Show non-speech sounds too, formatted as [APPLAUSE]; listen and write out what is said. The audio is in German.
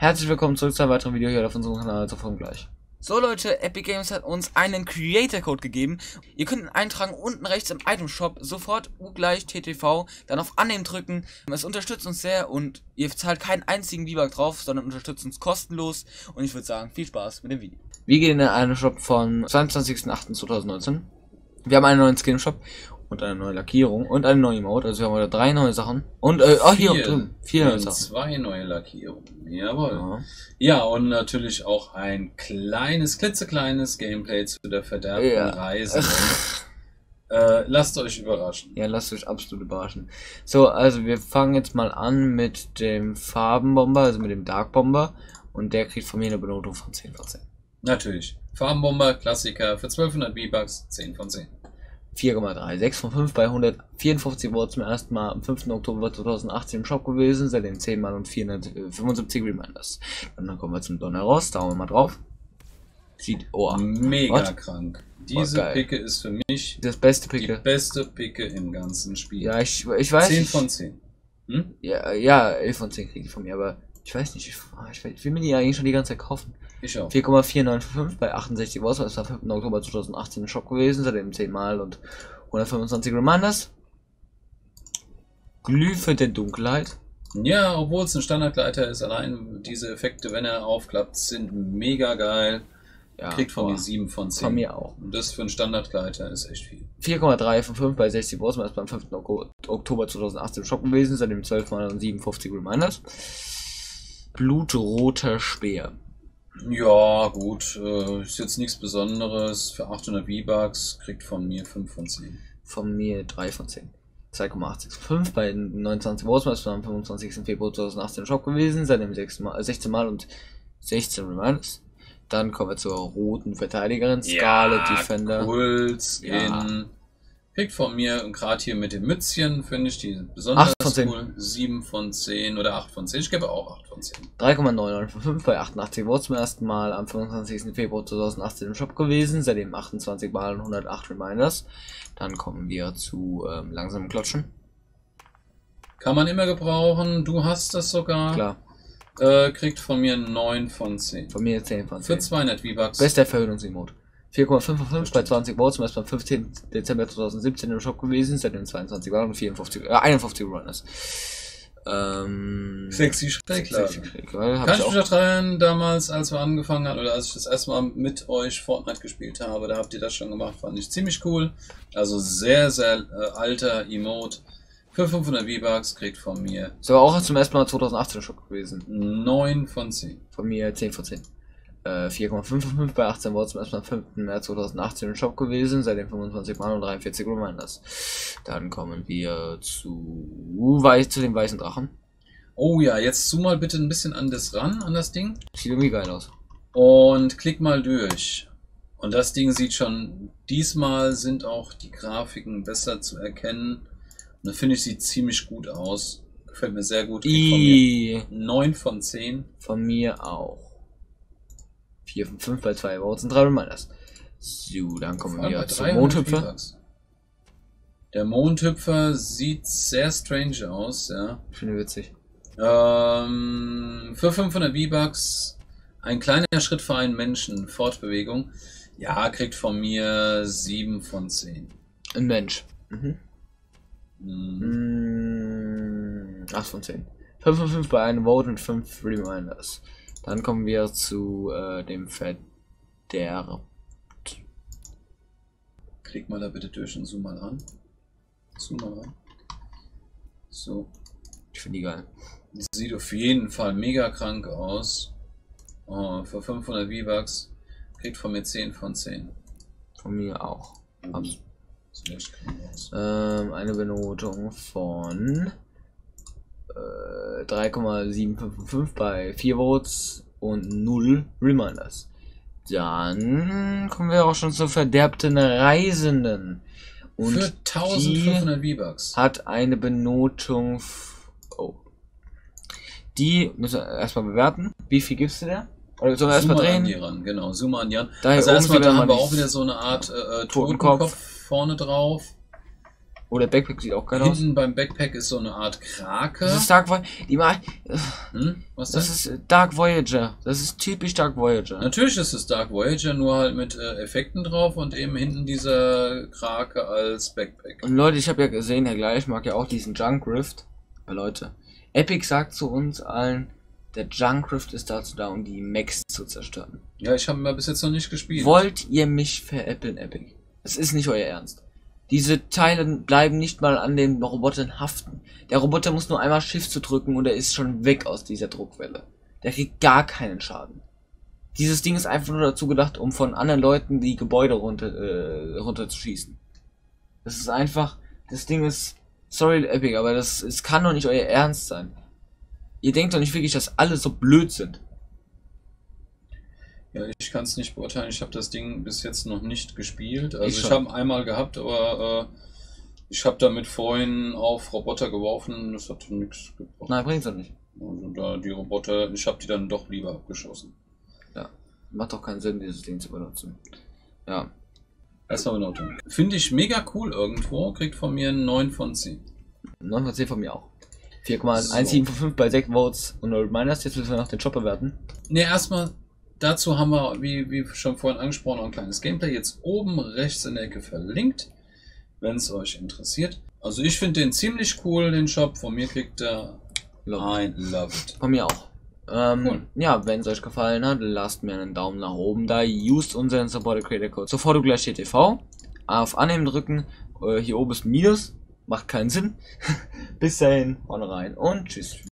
Herzlich willkommen zurück zu einem weiteren Video hier auf unserem Kanal. Also von gleich. So Leute, Epic Games hat uns einen Creator Code gegeben. Ihr könnt ihn eintragen unten rechts im Item Shop, sofort U gleich TTV, dann auf Annehmen drücken. Es unterstützt uns sehr und ihr zahlt keinen einzigen V-Buck drauf, sondern unterstützt uns kostenlos. Und ich würde sagen, viel Spaß mit dem Video. Wir gehen in den Item Shop von 22.08.2019. Wir haben einen neuen Skin Shop und eine neue Lackierung und eine neue Mode. Also wir haben heute drei neue Sachen. Und, äh, oh, hier Vier. drüben. Vier neue Sachen. Zwei neue Lackierungen. Jawohl. Ja. Ja, und natürlich auch ein kleines, klitzekleines Gameplay zu der verderbten Ja. Reise. [LAUGHS] äh, lasst euch überraschen. Ja, lasst euch absolut überraschen. So, also wir fangen jetzt mal an mit dem Farbenbomber, also mit dem Dark Bomber. Und der kriegt von mir eine Benotung von 10 von 10. Natürlich. Farbenbomber, Klassiker für 1200 V-Bucks, 10 von 10. 4,3. 6 von 5 bei 154 Worte zum ersten Mal am 5. Oktober 2018 im Shop gewesen, seitdem 10 Mal und 475 Reminders. Dann kommen wir zum Donneros, da hauen wir mal drauf. Sieht, oh, Mega What? krank. Diese geil. Picke ist für mich das beste die Picke. beste Picke im ganzen Spiel. Ja, ich, ich weiß 10 nicht. von 10. Hm? Ja, ja, 11 von 10 kriege ich von mir, aber ich weiß nicht, ich, will- ich will mir die eigentlich schon die ganze Zeit kaufen. Ich auch. 4,495 bei 68 Watts, das war am 5. Oktober 2018 im Shop gewesen, seitdem 10 Mal und 125 Reminders. Glyphe der Dunkelheit. Ja, obwohl es ein Standardgleiter ist, allein diese Effekte, wenn er aufklappt, sind mega geil. Ja, Kriegt von mir 7 von 10. von mir auch. Und das für einen Standardgleiter ist echt viel. 4,3 von 5 bei 60 Watts, das war am 5. Ok- Oktober 2018 im Shop gewesen, seitdem 12 Mal und 57 Reminders. Blutroter Speer. Ja, gut, äh, ist jetzt nichts Besonderes. Für 800 V-Bucks kriegt von mir 5 von 10. Von mir 3 von 10. 2,865 bei 29 Watts, das war am 25. Februar 2018 im Shop gewesen, seitdem 6 Mal, äh, 16 Mal und 16 Reminders. Dann kommen wir zur roten Verteidigerin, Scarlet Defender. Kult Ja. in. Kriegt von mir, gerade hier mit dem Mützchen, finde ich die besonders 8 von 10. cool. 7 von 10 oder 8 von 10. Ich gebe auch 8 von 10. 3,995 bei 88 Watts zum ersten Mal am 25. Februar 2018 im Shop gewesen, seitdem 28 Mal und 108 Reminders. Dann kommen wir zu ähm, langsamen Klotschen. Kann man immer gebrauchen. Du hast das sogar. Klar, Äh, kriegt von mir 9 von 10. von mir 10 von Für 10. 200 V-Bucks. Bester Verhöhnungsemote. 4,55 bei 20 Watts, zum erst am 15. Dezember 2017 im Shop gewesen, seitdem 22 Mal und 54, äh, 51 Runners. Ähm, Sexy Schrägladen. Sexy Schrägladen, hab Kann ich ich auch. mich noch erinnern, damals, als wir angefangen haben, oder als ich das erste Mal mit euch Fortnite gespielt habe, da habt ihr das schon gemacht, fand ich ziemlich cool. Also sehr, sehr äh, alter Emote. Für 500 V-Bucks kriegt von mir So, auch zum ersten Mal 2018 im Shop gewesen. 9 von 10. Von mir 10 von 10. Äh, 4,55 bei 18 Watts zum ersten Mal am 5. März 2018 im Shop gewesen, seitdem 25 Mal und 43 Reminders. Dann kommen wir zu, weiß, zu dem weißen Drachen. Oh ja, jetzt zoom mal bitte ein bisschen an das ran, an das Ding. Sieht irgendwie geil aus. Und klick mal durch. Und das Ding sieht schon, diesmal sind auch die Grafiken besser zu erkennen. Und da finde ich, sieht ziemlich gut aus. Gefällt mir sehr gut. Kriegt von mir I, 9 von 10. von mir auch. 4 von 5 bei 2 Watts und 3 Reminders. So, dann kommen wir zum 300 Mondhüpfer. Der Mondhüpfer sieht sehr strange aus, ja. Finde witzig. Ähm, für 500 V-Bucks ein kleiner Schritt für einen Menschen, Fortbewegung. Ja, kriegt von mir 7 von 10. Ein Mensch. Mhm. Hm. Mm, 8 von 10. 5 von 5 bei einem Vote und 5 Reminders. Dann kommen wir zu äh, dem Verderb. Klick mal da bitte durch und zoom mal ran. Zoom mal ran. So. Ich finde die geil. Sieht auf jeden Fall mega krank aus. Oh, für 500 V-Bucks kriegt von mir 10 von 10. Von mir auch. Aus. Ähm, eine Benotung von 3,755 bei 4 Votes und 0 Reminders. Dann kommen wir auch schon zur verderbten Reisenden. Und für 1500 V-Bucks. hat eine Benotung. Oh. Die müssen wir erstmal bewerten. Wie viel gibst du der? Oder sollen wir erstmal Zoom mal an drehen? ran, genau. Zoom an ran. Da Also erstmal, da haben wir auch wieder so eine Art äh, äh, Totenkopf. Totenkopf vorne drauf. Oh, der Backpack sieht auch geil aus. Hinten beim Backpack ist so eine Art Krake. Das ist Dark Voyager. Mal, Hm? Was das das? ist äh, Dark Voyager. Das ist typisch Dark Voyager. Natürlich ist es Dark Voyager, nur halt mit äh, Effekten drauf und eben hinten dieser Krake als Backpack. Und Leute, ich habe ja gesehen, Herr Gleich mag ja auch diesen Junk Rift. Aber Leute, Epic sagt zu uns allen, der Junk Rift ist dazu da, um die Max zu zerstören. Ja, ich habe ihn bis jetzt noch nicht gespielt. Wollt ihr mich veräppeln, Epic? Es ist nicht euer Ernst. Diese Teile bleiben nicht mal an den Robotern haften. Der Roboter muss nur einmal Shift zu drücken und er ist schon weg aus dieser Druckwelle. Der kriegt gar keinen Schaden. Dieses Ding ist einfach nur dazu gedacht, um von anderen Leuten die Gebäude runter, äh, runterzuschießen. Das ist einfach, das Ding ist, sorry Epic, aber das, es kann doch nicht euer Ernst sein. Ihr denkt doch nicht wirklich, dass alle so blöd sind. Ja, ich kann es nicht beurteilen. Ich habe das Ding bis jetzt noch nicht gespielt. Ich Also ich, schon. habe einmal gehabt, aber äh, ich habe damit vorhin auf Roboter geworfen. Das hat nichts gebracht. Nein, bringt's doch nicht. Also da die Roboter, ich habe die dann doch lieber abgeschossen. Macht doch keinen Sinn, dieses Ding zu benutzen. Ja. Erstmal Benotung. Finde ich mega cool irgendwo. Kriegt von mir einen 9 von 10. 9 von 10 von mir auch. 4,17 So. von 5 bei 6 Votes und 0 Minus. Jetzt müssen wir noch den Shop bewerten. Ne, erstmal dazu haben wir, wie, wie schon vorhin angesprochen, ein kleines Gameplay. Jetzt oben rechts in der Ecke verlinkt, wenn es euch interessiert. Also ich finde den ziemlich cool, den Shop. Von mir kriegt er Love. ein Love it. Von mir auch. Ähm, Cool. Ja, wenn es euch gefallen hat, lasst mir einen Daumen nach oben da. Used unseren Supporter Creator Code. Sofort du gleich TV. Auf Annehmen drücken. Äh, hier oben ist Minus. Macht keinen Sinn. [LAUGHS] Bis dahin, hauen rein und tschüss.